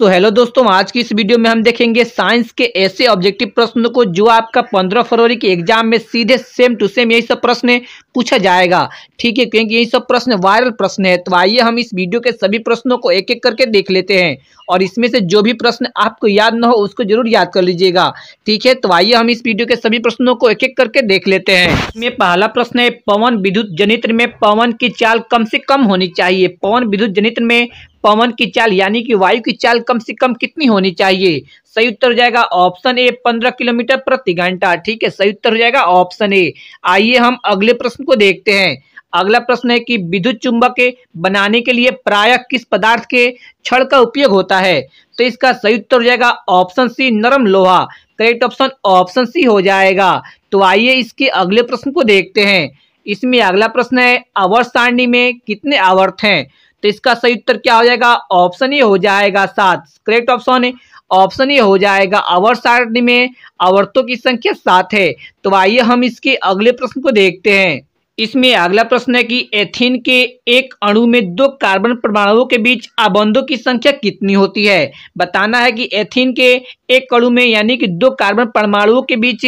तो हेलो दोस्तों, आज की इस वीडियो में हम देखेंगे साइंस के ऐसे ऑब्जेक्टिव प्रश्न को जो आपका 15 फरवरी के एग्ज़ाम में सीधे सेम टू सेम यही सब प्रश्न पूछा जाएगा। ठीक है, क्योंकि यही सब प्रश्न वायरल प्रश्न है तो आइए हम इस वीडियो के सभी प्रश्नों को एक एक करके देख लेते हैं। और इसमें से जो भी प्रश्न आपको याद न हो, उसको ज़रूर याद कर लीजिएगा। ठीक है तो आइए हम इस वीडियो के सभी प्रश्नों को एक एक करके देख लेते हैं। इसमें पहला प्रश्न है, पवन विद्युत जनित्र में पवन की चाल कम से कम होनी चाहिए। पवन विद्युत जनित्र में पवन की चाल, यानी कि वायु की चाल कम से कम कितनी होनी चाहिए? सही उत्तर हो जाएगा ऑप्शन ए, पंद्रह किलोमीटर प्रति घंटा। ठीक है सही उत्तर हो जाएगा ऑप्शन ए। आइए हम अगले प्रश्न को देखते हैं। अगला प्रश्न है कि विद्युत चुंबक के बनाने के लिए प्राय किस पदार्थ के छड़ का उपयोग होता है? तो इसका सही उत्तर हो जाएगा ऑप्शन सी, नरम लोहा। करेक्ट ऑप्शन ऑप्शन सी हो जाएगा। तो आइए इसके अगले प्रश्न को देखते हैं। इसमें अगला प्रश्न है, आवर्त सारणी में कितने आवर्त हैं? तो इसका सही उत्तर क्या हो जाएगा? ऑप्शन ए हो जाएगा सात। करेक्ट ऑप्शन है ऑप्शन ए हो जाएगा अवर सारणी में। अवर्तों की संख्या सात है। तो आइए हम इसके अगले प्रश्न को देखते हैं। इसमें अगला प्रश्न है कि एथीन के एक अणु में दो कार्बन परमाणुओं के बीच आबंधों की संख्या कितनी होती है? बताना है कि एथीन के एक अणु में, यानी कि दो कार्बन परमाणुओं के बीच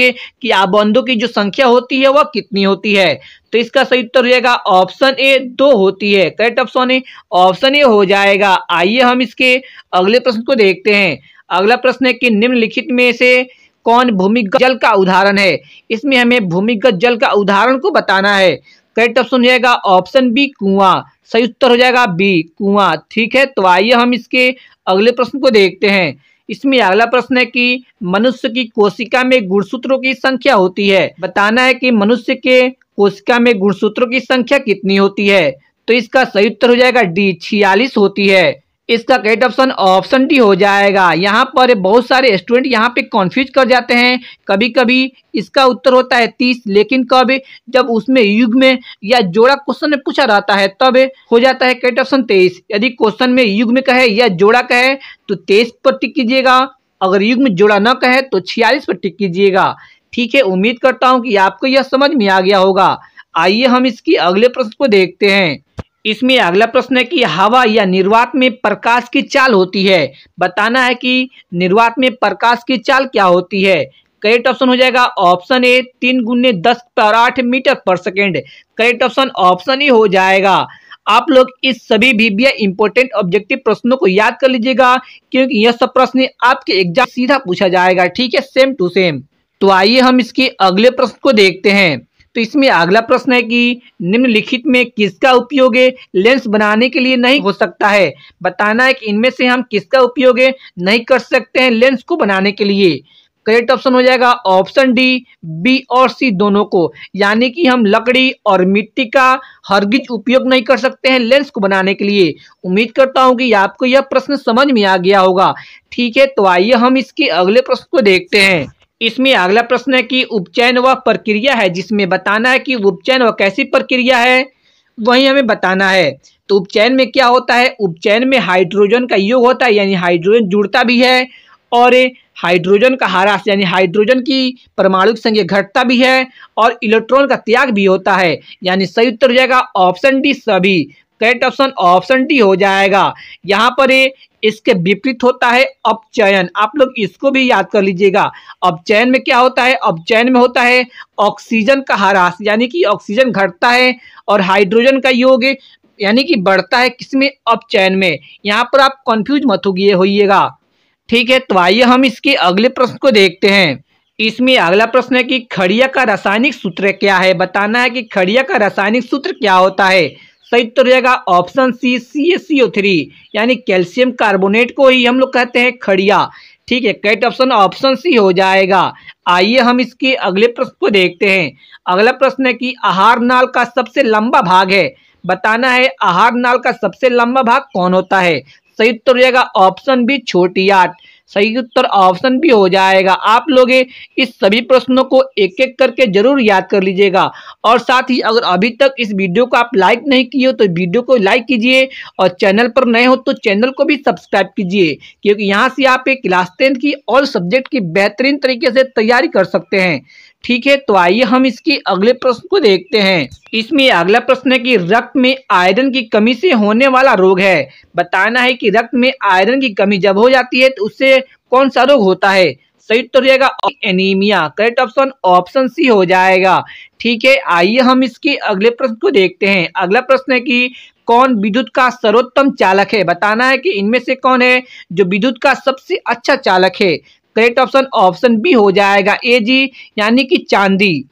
की आबंधों की जो संख्या होती है, वह कितनी होती है? तो इसका सही उत्तर हो जाएगा ऑप्शन ए, दो होती है। Correct option A option A हो जाएगा। आइए हम इसके अगले प्रश्न को देखते हैं। अगला प्रश्न है कि निम्नलिखित में से कौन भूमिगत जल का उदाहरण है? इसमें हमें भूमिगत जल का उदाहरण को बताना है। करेक्ट ऑप्शन हो जाएगा ऑप्शन बी कुआँ। सही उत्तर हो जाएगा बी कुआँ। ठीक है तो आइए हम इसके अगले प्रश्न को देखते हैं। इसमें अगला प्रश्न है कि मनुष्य की कोशिका में गुणसूत्रों की संख्या होती है। बताना है कि मनुष्य के कोशिका में गुणसूत्रों की संख्या कितनी होती है? तो इसका सही उत्तर हो जाएगा डी छियालीस होती है। इसका करेक्ट ऑप्शन ऑप्शन डी हो जाएगा। यहाँ पर बहुत सारे स्टूडेंट यहाँ पे कंफ्यूज कर जाते हैं। कभी कभी इसका उत्तर होता है तीस, लेकिन कब? जब उसमें युग में या जोड़ा क्वेश्चन में पूछा रहता है, तब हो जाता है करेक्ट ऑप्शन तेईस। यदि क्वेश्चन में युग में कहे या जोड़ा कहे तो तेईस पर टिक कीजिएगा। अगर युग में जोड़ा न कहे तो छियालीस पर टिक कीजिएगा। ठीक है, उम्मीद करता हूँ कि आपको यह समझ में आ गया होगा। आइए हम इसकी अगले प्रश्न को देखते हैं। इसमें अगला प्रश्न है कि हवा या निर्वात में प्रकाश की चाल होती है। बताना है कि निर्वात में प्रकाश की चाल क्या होती है? करेक्ट ऑप्शन हो जाएगा ऑप्शन ए तीन गुने दस पर आठ मीटर पर सेकेंड। करेक्ट ऑप्शन ऑप्शन ही हो जाएगा। आप लोग इस सभी भी इंपोर्टेंट ऑब्जेक्टिव प्रश्नों को याद कर लीजिएगा, क्योंकि यह सब प्रश्न आपके एग्ज़ाम सीधा पूछा जाएगा। ठीक है सेम टू सेम तो आइए हम इसके अगले प्रश्न को देखते हैं। तो इसमें अगला प्रश्न है कि निम्नलिखित में किसका उपयोग लेंस बनाने के लिए नहीं हो सकता है। बताना है कि इनमें से हम किसका उपयोग नहीं कर सकते हैं लेंस को बनाने के लिए। करेक्ट ऑप्शन हो जाएगा ऑप्शन डी बी और सी दोनों को। यानी कि हम लकड़ी और मिट्टी का हरगिज उपयोग नहीं कर सकते हैं लेंस को बनाने के लिए। उम्मीद करता हूँ कि आपको यह प्रश्न समझ में आ गया होगा। ठीक है तो आइए हम इसके अगले प्रश्न को देखते हैं। इसमें अगला प्रश्न है कि उपचयन वह प्रक्रिया है जिसमें बताना है कि उपचयन वह कैसी प्रक्रिया है? वही हमें बताना है। तो उपचयन में क्या होता है? उपचयन में हाइड्रोजन का योग होता है, यानी हाइड्रोजन जुड़ता भी है और हाइड्रोजन का हारास यानी हाइड्रोजन की परमाणु संख्या घटता भी है और इलेक्ट्रॉन का त्याग भी होता है। यानी सही उत्तर हो जाएगा ऑप्शन डी सभी। करेक्ट ऑप्शन ऑप्शन डी हो जाएगा। यहाँ पर इसके विपरीत होता है अपचयन। आप लोग इसको भी याद कर लीजिएगा। अपचयन में क्या होता है? अपचयन में होता है ऑक्सीजन का ह्रास, यानी कि ऑक्सीजन घटता है और हाइड्रोजन का योग, यानी कि बढ़ता है किसमें अपचयन में। यहाँ पर आप कंफ्यूज मत होइएगा। ठीक है तो आइए हम इसके अगले प्रश्न को देखते हैं। इसमें अगला प्रश्न है कि खड़िया का रासायनिक सूत्र क्या है? बताना है कि खड़िया का रासायनिक सूत्र क्या होता है? सही उत्तर हो जाएगा option C C S C O three यानी कैल्शियम कार्बोनेट को ही हम लोग कहते हैं खड़िया। ठीक है करेक्ट ऑप्शन ऑप्शन सी हो जाएगा। आइए हम इसके अगले प्रश्न को देखते हैं। अगला प्रश्न है कि आहार नाल का सबसे लंबा भाग है। बताना है, आहार नाल का सबसे लंबा भाग कौन होता है? सही उत्तर हो जाएगा ऑप्शन बी, छोटी आठ सही उत्तर ऑप्शन भी हो जाएगा। आप लोग इस सभी प्रश्नों को एक एक करके ज़रूर याद कर लीजिएगा। और साथ ही अगर अभी तक इस वीडियो को आप लाइक नहीं किए हो तो वीडियो को लाइक कीजिए। और चैनल पर नए हो तो चैनल को भी सब्सक्राइब कीजिए। क्योंकि यहाँ से आप एक क्लास टेंथ की ऑल सब्जेक्ट की बेहतरीन तरीके से तैयारी कर सकते हैं। ठीक है तो आइए हम इसके अगले प्रश्न को देखते हैं। इसमें अगला प्रश्न है कि रक्त में आयरन की कमी से होने वाला रोग है। बताना है कि रक्त में आयरन की कमी जब हो जाती है तो उससे कौन सा रोग होता है? सही उत्तर जाएगा anaemia correct option option C हो जाएगा। ठीक है, आइए हम इसके अगले प्रश्न को देखते हैं। अगला प्रश्न है कि कौन विद्युत का सर्वोत्तम चालक है? बताना है कि इनमें से कौन है जो विद्युत का सबसे अच्छा चालक है? करेक्ट ऑप्शन ऑप्शन बी हो जाएगा ए जी यानी कि चांदी।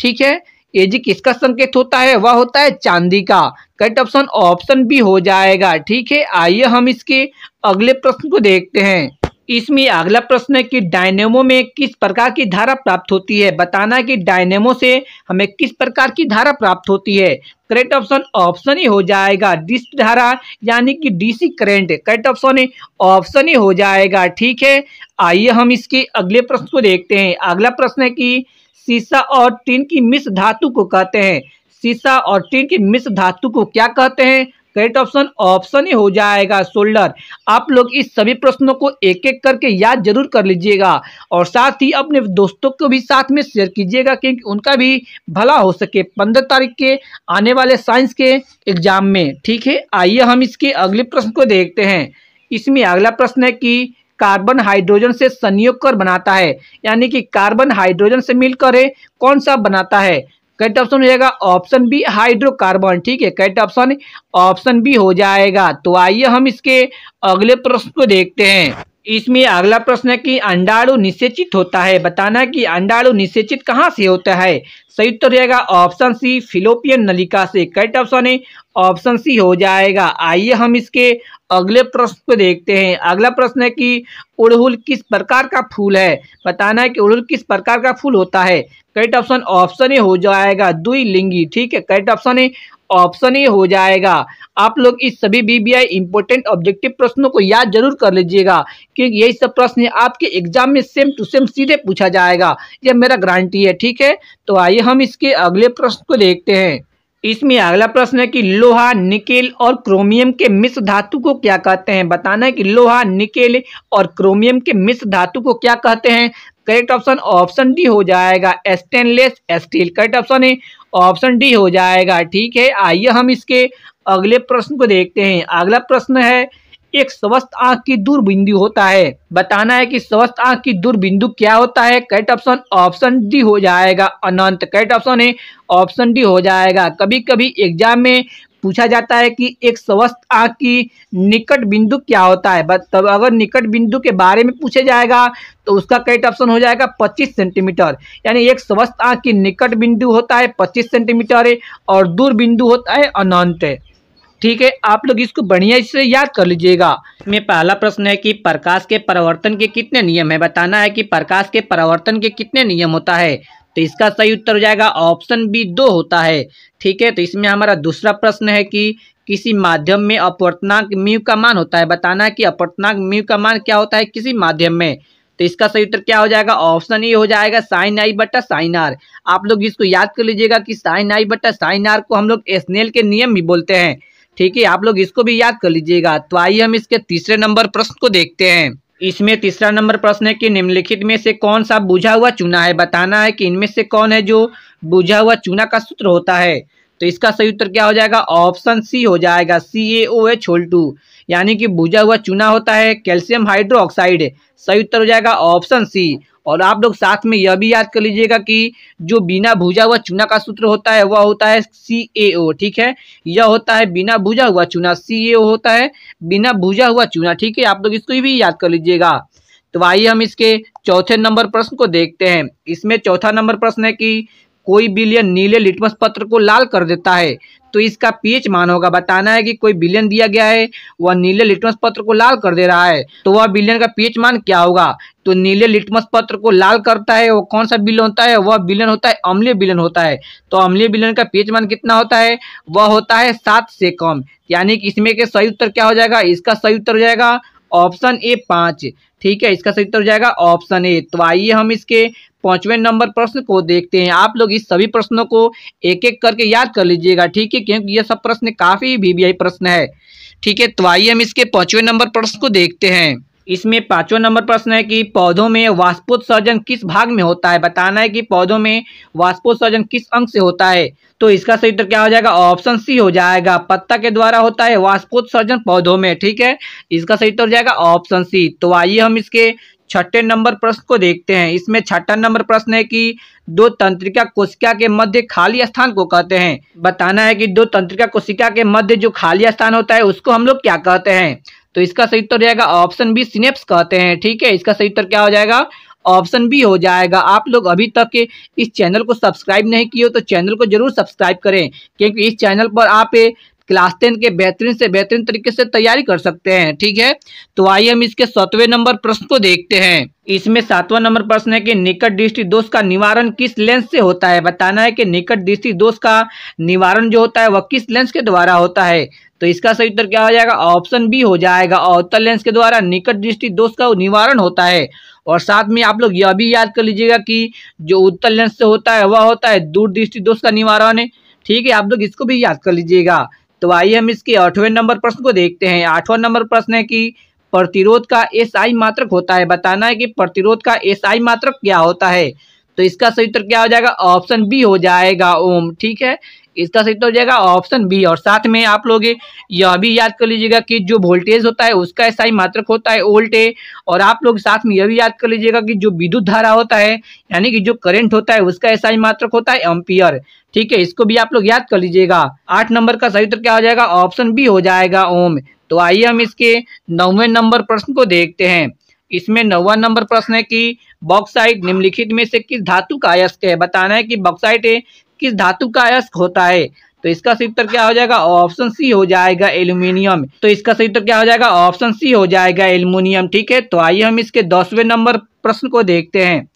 ठीक है? ए जी किसका संकेत होता है? वह होता है चांदी का। करेक्ट ऑप्शन ऑप्शन बी हो जाएगा। ठीक है? आइए हम इसके अगले प्रश्न को देखते हैं। इसमें अगला प्रश्न है कि डायनेमो में किस प्रकार की धारा प्राप्त होती है? बताना है कि डायनेमो से हमें किस प्रकार की धारा प्राप्त होती है? करेक्ट ऑप्शन ऑप्शन ही हो जाएगा। डीसी धारा, यानी कि DC current correct option option ही हो जाएगा। ठीक है? आइए हम इसके अगले प्रश्न को देखते हैं। अगला प्रश्न है कि सीसा और टीन की मिश्र धातु को कहते हैं। सीसा और टीन की मिश्र धातु को क्या कहते हैं? करेक्ट ऑप्शन ऑप्शन ही हो जाएगा शोल्डर आप लोग इस सभी प्रश्नों को एक एक करके याद ज़रूर कर लीजिएगा और साथ ही अपने दोस्तों को भी साथ में शेयर कीजिएगा क्योंकि उनका भी भला हो सके पंद्रह तारीख के आने वाले साइंस के एग्ज़ाम में। ठीक है? आइए हम इसके अगले प्रश्न को देखते हैं। इसमें अगला प्रश्न है कि कार्बन हाइड्रोजन से संयोग कर बनाता है, यानी कि कार्बन हाइड्रोजन से मिलकर कौन सा बनाता है? करेक्ट ऑप्शन हो जाएगा ऑप्शन बी हाइड्रोकार्बन ठीक है? करेक्ट ऑप्शन ऑप्शन बी हो जाएगा। तो आइए हम इसके अगले प्रश्न को देखते हैं। इसमें अगला प्रश्न है कि अंडाणु निषेचित होता है। बताना कि अंडाणु निषेचित कहाँ से होता है? सही उत्तर रहेगा ऑप्शन सी फिलोपियन नलिका से करेक्ट ऑप्शन है ऑप्शन सी हो जाएगा। आइए हम इसके अगले प्रश्न को देखते हैं। अगला प्रश्न है कि उड़हुल किस प्रकार का फूल है? बताना है कि उड़हुल किस प्रकार का फूल होता है। करेक्ट ऑप्शन ऑप्शन ए हो जाएगा दुई लिंगी ठीक है? करेक्ट ऑप्शन है ऑप्शन ए हो जाएगा। आप लोग इस सभी बीबीआई इंपोर्टेंट ऑब्जेक्टिव प्रश्नों को याद ज़रूर कर लीजिएगा, क्योंकि यही सब प्रश्न आपके एग्ज़ाम में सेम टू सेम सीधे पूछा जाएगा। यह मेरा गारंटी है, ठीक है? तो आइए हम इसके अगले प्रश्न को देखते हैं। इसमें अगला प्रश्न है कि लोहा, निकेल और क्रोमियम के मिश्र धातु को क्या कहते हैं? बताना है कि लोहा, निकेल और क्रोमियम के मिश्र धातु को क्या कहते हैं? करेक्ट ऑप्शन ऑप्शन डी हो जाएगा स्टेनलेस स्टील करेक्ट ऑप्शन है ऑप्शन डी हो जाएगा। ठीक है, आइए हम इसके अगले प्रश्न को देखते हैं। अगला प्रश्न है एक स्वस्थ आँख की दूर बिंदु होता है। बताना है कि स्वस्थ आँख की दूर बिंदु क्या होता है? करेक्ट ऑप्शन ऑप्शन डी हो जाएगा। अनंत करेक्ट ऑप्शन है। ऑप्शन डी हो जाएगा। कभी कभी एग्ज़ाम में पूछा जाता है कि एक स्वस्थ आँख की निकट बिंदु क्या होता है? तब अगर निकट बिंदु के बारे में पूछे जाएगा तो उसका करेक्ट ऑप्शन हो जाएगा 25 सेंटीमीटर यानी एक स्वस्थ आँख की निकट बिंदु होता है 25 सेंटीमीटर है और दूर बिंदु होता है अनंत। ठीक है, आप लोग इसको बढ़िया इससे याद कर लीजिएगा। में पहला प्रश्न है कि प्रकाश के परिवर्तन के कितने नियम है? बताना है कि प्रकाश के परिवर्तन के कितने नियम होता है? तो इसका सही उत्तर हो जाएगा, ऑप्शन बी दो होता है। ठीक है तो इसमें हमारा दूसरा प्रश्न है कि किसी माध्यम में अपवर्तनांक म्यू का मान होता है। बताना है कि अपवर्तनांक म्यू का मान क्या होता है किसी माध्यम में? तो इसका सही उत्तर क्या हो जाएगा? ऑप्शन ए हो जाएगा साइन आई बट्टा साइन आर आप लोग इसको याद कर लीजिएगा कि साइन आई बट्टा साइन आर को हम लोग एसनेल के नियम भी बोलते हैं। ठीक है, आप लोग इसको भी याद कर लीजिएगा। तो आइए हम इसके तीसरे नंबर प्रश्न को देखते हैं। इसमें तीसरा नंबर प्रश्न है कि निम्नलिखित में से कौन सा बुझा हुआ चूना है? बताना है कि इनमें से कौन है जो बुझा हुआ चूना का सूत्र होता है? तो इसका सही उत्तर क्या हो जाएगा? ऑप्शन सी हो जाएगा C A O H whole two यानी कि बुझा हुआ चूना होता है, कैल्शियम हाइड्रोक्साइड। सही उत्तर हो जाएगा ऑप्शन सी। और आप लोग साथ में यह भी याद कर लीजिएगा कि जो बिना भूजा हुआ चूना का सूत्र होता है, वह होता है सी ए ओ ठीक है? यह होता है बिना भूजा हुआ चूना सी ए ओ होता है बिना भूजा हुआ चूना, ठीक है? आप लोग इसको भी याद कर लीजिएगा। तो आइए हम इसके चौथे नंबर प्रश्न को देखते हैं। इसमें चौथा नंबर प्रश्न है कि कोई बिलियन नीले लिटमस पत्र को लाल कर देता है तो इसका पीएच मान होगा। बताना है कि कोई बिलियन दिया गया है, वह नीले लिटमस पत्र को लाल कर दे रहा है तो वह बिलियन का पीएच मान क्या होगा? तो नीले लिटमस पत्र को लाल करता है, वो कौन सा बिलियन होता है? वह बिलियन होता है, अम्लीय बिलियन होता है। तो अम्लीय बिलियन का पीएच मान कितना होता है? वह होता है सात से कम, यानी कि इसमें के सही उत्तर क्या हो जाएगा? इसका सही उत्तर हो जाएगा ऑप्शन ए पाँच, ठीक है? इसका सही उत्तर हो जाएगा ऑप्शन ए। तो आइए हम इसके पाँचवें नंबर प्रश्न को देखते हैं। आप लोग इस सभी प्रश्नों को एक एक करके याद कर लीजिएगा, ठीक है? क्योंकि ये सब प्रश्न काफ़ी वीवीआई प्रश्न है। ठीक है तो आइए हम इसके पाँचवें नंबर प्रश्न को देखते हैं। इसमें पांचवा नंबर प्रश्न है कि पौधों में वाष्पोत्सर्जन किस भाग में होता है? बताना है कि पौधों में वाष्पोत्सर्जन किस अंग से होता है? तो इसका सही उत्तर क्या हो जाएगा? ऑप्शन सी हो जाएगा। पत्ता के द्वारा होता है वाष्पोत्सर्जन पौधों में, ठीक है? इसका सही उत्तर हो जाएगा ऑप्शन सी। तो आइए हम इसके छठे नंबर प्रश्न को देखते हैं। इसमें छठा नंबर प्रश्न है कि दो तंत्रिका कोशिका के मध्य खाली स्थान को कहते हैं। बताना है कि दो तंत्रिका कोशिका के मध्य जो खाली स्थान होता है, उसको हम लोग क्या कहते हैं? तो इसका सही उत्तर जाएगा ऑप्शन बी, सिनेप्स कहते हैं, ठीक है? इसका सही उत्तर क्या हो जाएगा? ऑप्शन बी हो जाएगा। आप लोग अभी तक के इस चैनल को सब्सक्राइब नहीं किए तो चैनल को ज़रूर सब्सक्राइब करें, क्योंकि इस चैनल पर आप क्लास टेन के बेहतरीन से बेहतरीन तरीके से तैयारी कर सकते हैं, ठीक है? तो आइए हम इसके सातवें नंबर प्रश्न को देखते हैं। इसमें सातवां नंबर प्रश्न है कि निकट दृष्टि दोष का निवारण किस लेंस से होता है? बताना है कि निकट दृष्टि दोष का निवारण जो होता है, वह किस लेंस के द्वारा होता है? तो इसका सही उत्तर क्या हो जाएगा? ऑप्शन बी हो जाएगा। अवतल लेंस के द्वारा निकट दृष्टि दोष का निवारण होता है। और साथ में आप लोग यह भी याद कर लीजिएगा कि जो उत्तर लेंस से होता है, वह होता है दूर दृष्टि दोष का निवारण। ठीक है, आप लोग इसको भी याद कर लीजिएगा। तो आइए हम इसके आठवें नंबर प्रश्न को देखते हैं। आठवां नंबर प्रश्न है कि प्रतिरोध का एस आई मात्रक होता है। बताना है कि प्रतिरोध का एस आई मात्रक क्या होता है? तो इसका सही उत्तर क्या हो जाएगा? ऑप्शन बी हो जाएगा, ओम। ठीक है? इसका सही तो हो जाएगा ऑप्शन बी और साथ में आप लोग यह भी याद कर लीजिएगा कि जो वोल्टेज होता है उसका ही मात्रक होता है वोल्टेज और आप लोग साथ में यह भी याद कर लीजिएगा कि जो विद्युत धारा होता है, यानी कि जो करंट होता है उसका ही मात्रक होता है एम्पियर ठीक है, इसको भी आप लोग याद कर लीजिएगा। आठ नंबर का सही उत्तर क्या हो जाएगा? ऑप्शन बी हो जाएगा ओम। तो आइए हम इसके नौवे नंबर प्रश्न को देखते हैं। इसमें नौवा नंबर प्रश्न है कि बॉक्साइट निम्नलिखित में से किस धातु का अयस्क है? बताना है कि बॉक्साइट किस धातु का अयस्क होता है? तो इसका सही उत्तर क्या हो जाएगा? ऑप्शन सी हो जाएगा एल्यूमिनियम। तो इसका सही उत्तर क्या हो जाएगा? ऑप्शन सी हो जाएगा एल्यूमिनियम, ठीक है? तो आइए हम इसके दसवें नंबर प्रश्न को देखते हैं।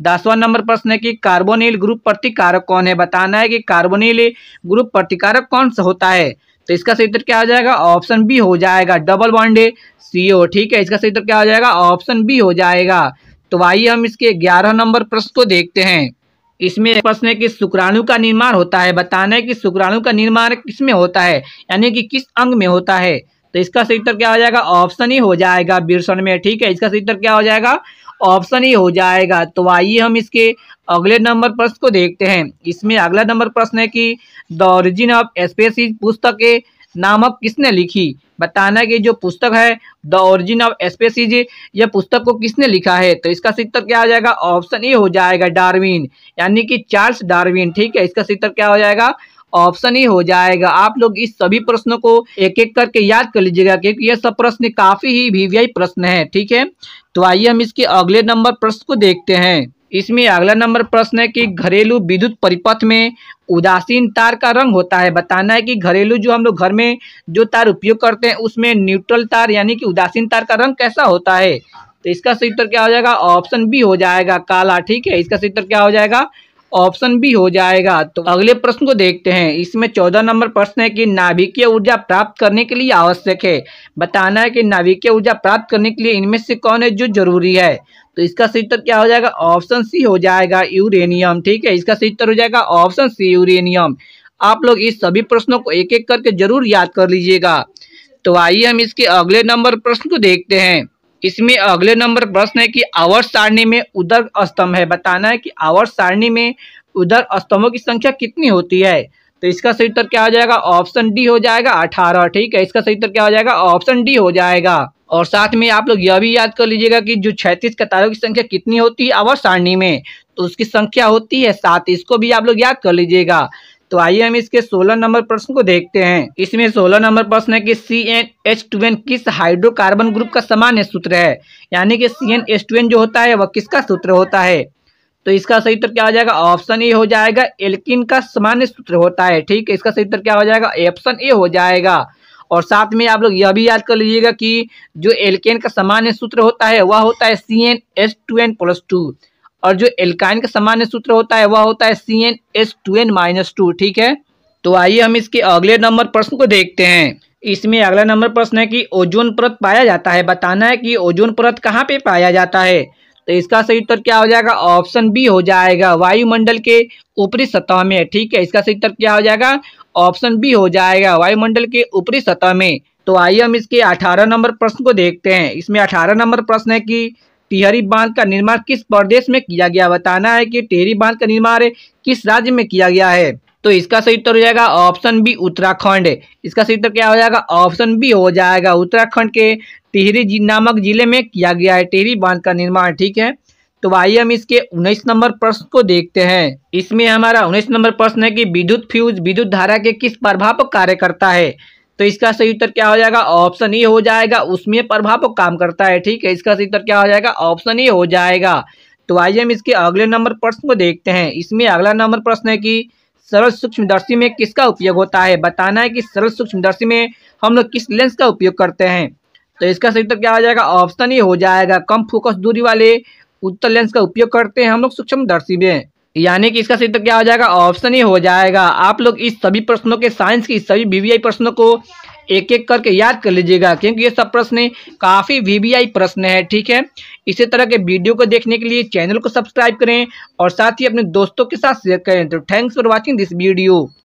दसवां नंबर प्रश्न है कि कार्बोनिल ग्रुप प्रतिकारक कौन है? बताना है कि कार्बोनिल ग्रुप प्रतिकारक कौन सा होता है? तो इसका सही उत्तर क्या हो जाएगा? ऑप्शन बी हो जाएगा डबल बॉन्डे सीओ, ठीक है? इसका सही उत्तर क्या हो जाएगा? ऑप्शन बी हो जाएगा। तो आइए हम इसके ग्यारह नंबर प्रश्न को देखते हैं। इसमें प्रश्न है कि शुक्राणु का निर्माण होता है। बताना है कि शुक्राणु का निर्माण किसमें होता है? यानी कि किस अंग में होता है? तो इसका सही उत्तर क्या हो जाएगा? ऑप्शन ही हो जाएगा बिरसन में। ठीक है, इसका सही उत्तर क्या हो जाएगा? ऑप्शन ही हो जाएगा। तो आइए हम इसके अगले नंबर प्रश्न को देखते हैं। इसमें अगला नंबर प्रश्न है कि द ओरिजिन ऑफ़ स्पेसिस पुस्तक नामक किसने लिखी? बताना कि जो पुस्तक है द ओरिजिन ऑफ़ स्पेसीज यह पुस्तक को किसने लिखा है? तो इसका सितर क्या हो जाएगा? ऑप्शन ए हो जाएगा डार्विन यानी कि चार्ल्स डार्विन ठीक है? इसका सितर क्या हो जाएगा? ऑप्शन ही हो जाएगा। आप लोग इस सभी प्रश्नों को एक एक करके याद कर लीजिएगा, क्योंकि यह सब प्रश्न काफ़ी ही वीवीआई प्रश्न है, ठीक है? तो आइए हम इसके अगले नंबर प्रश्न को देखते हैं। इसमें अगला नंबर प्रश्न है कि घरेलू विद्युत परिपथ में उदासीन तार का रंग होता है। बताना है कि घरेलू जो हम लोग घर में जो तार उपयोग करते हैं, उसमें न्यूट्रल तार यानी कि उदासीन तार का रंग कैसा होता है? तो इसका सही उत्तर क्या हो जाएगा? ऑप्शन बी हो जाएगा काला। ठीक है, इसका सही उत्तर क्या हो जाएगा? ऑप्शन बी हो जाएगा। तो अगले प्रश्न को देखते हैं। इसमें चौदह नंबर प्रश्न है कि नाभिकीय ऊर्जा प्राप्त करने के लिए आवश्यक है। बताना है कि नाभिकीय ऊर्जा प्राप्त करने के लिए इनमें से कौन है जो ज़रूरी है? तो इसका सही उत्तर क्या हो जाएगा? ऑप्शन सी हो जाएगा यूरेनियम, ठीक है? इसका सही उत्तर हो जाएगा ऑप्शन सी यूरेनियम। आप लोग इस सभी प्रश्नों को एक एक करके ज़रूर याद कर लीजिएगा। तो आइए हम इसके अगले नंबर प्रश्न को देखते हैं। इसमें अगले नंबर प्रश्न है कि आवर्त सारणी में उदर स्तंभ है। बताना है कि आवर्त सारणी में उदर स्तंभों की संख्या कितनी होती है? तो इसका सही उत्तर क्या हो जाएगा? ऑप्शन डी हो जाएगा अठारह, ठीक है? इसका सही उत्तर क्या हो जाएगा? ऑप्शन डी हो जाएगा। और साथ में आप लोग यह भी याद कर लीजिएगा कि जो छैतीस कतारों की संख्या कितनी होती है आवर्त सारणी में तो उसकी संख्या होती है सात। इसको भी आप लोग याद कर लीजिएगा। तो आइए हम इसके 16 नंबर प्रश्न को देखते हैं। इसमें 16 नंबर प्रश्न है कि C N H two N किस हाइड्रोकार्बन ग्रुप का सामान्य सूत्र है? यानी कि C N H two N जो होता है, वह किसका सूत्र होता है? तो इसका सही उत्तर क्या हो जाएगा? ऑप्शन ए हो जाएगा, एल्किन का सामान्य सूत्र होता है, ठीक है? इसका सही उत्तर क्या हो जाएगा? ऑप्शन ए हो जाएगा। और साथ में आप लोग यह भी याद कर लीजिएगा कि जो एल्केन का सामान्य सूत्र होता है, वह होता है C N S two N plus two और जो एल्काइन का सामान्य सूत्र होता है, वह होता है C N S two N minus two ठीक है? तो आइए हम इसके अगले नंबर प्रश्न को देखते हैं। इसमें अगला नंबर प्रश्न है कि ओजोन परत पाया जाता है। बताना है कि ओजोन परत कहाँ पे पाया जाता है। तो इसका सही उत्तर क्या हो जाएगा? ऑप्शन बी हो जाएगा वायुमंडल के ऊपरी सतह में, ठीक है? इसका सही उत्तर क्या हो जाएगा? ऑप्शन बी हो जाएगा वायुमंडल के ऊपरी सतह में। तो आइए हम इसके अठारह नंबर प्रश्न को देखते हैं। इसमें अठारह नंबर प्रश्न है कि टिहरी बाँध का निर्माण किस प्रदेश में किया गया? बताना है कि टिहरी बाँध का निर्माण किस राज्य में किया गया है? तो इसका सही उत्तर हो जाएगा ऑप्शन बी, उत्तराखंड। इसका सही उत्तर क्या हो जाएगा? ऑप्शन बी हो जाएगा उत्तराखंड के टिहरी नामक ज़िले में किया गया है टिहरी बाँध का निर्माण, ठीक है? तो आइए हम इसके उन्नीस नंबर प्रश्न को देखते हैं। इसमें हमारा उन्नीस नंबर प्रश्न है कि विद्युत फ्यूज, विद्युत धारा के किस प्रभाव पर कार्य करता है? तो इसका सही उत्तर क्या हो जाएगा? ऑप्शन ई हो जाएगा। उसमें प्रभाव काम करता है, ठीक है? इसका सही उत्तर क्या हो जाएगा? ऑप्शन ई हो जाएगा। तो आइए हम इसके अगले नंबर प्रश्न को देखते हैं। इसमें अगला नंबर प्रश्न है कि सरल सूक्ष्मदर्शी में किसका उपयोग होता है? बताना है कि सरल सूक्ष्मदर्शी में हम लोग किस लेंस का उपयोग करते हैं। तो इसका सही उत्तर क्या हो जाएगा? ऑप्शन ही हो जाएगा। कम फोकस दूरी वाले उत्तर लेंस का उपयोग करते हैं हम लोग सूक्ष्मदर्शी में। यानी कि इसका उत्तर क्या हो जाएगा? ऑप्शन ही हो जाएगा। आप लोग इस सभी प्रश्नों के साइंस की, सभी वीवीआई प्रश्नों को एक एक करके याद कर लीजिएगा, क्योंकि ये सब प्रश्न काफ़ी वीवीआई प्रश्न है, ठीक है? इसी तरह के वीडियो को देखने के लिए चैनल को सब्सक्राइब करें और साथ ही अपने दोस्तों के साथ शेयर करें। तो thanks for watching this video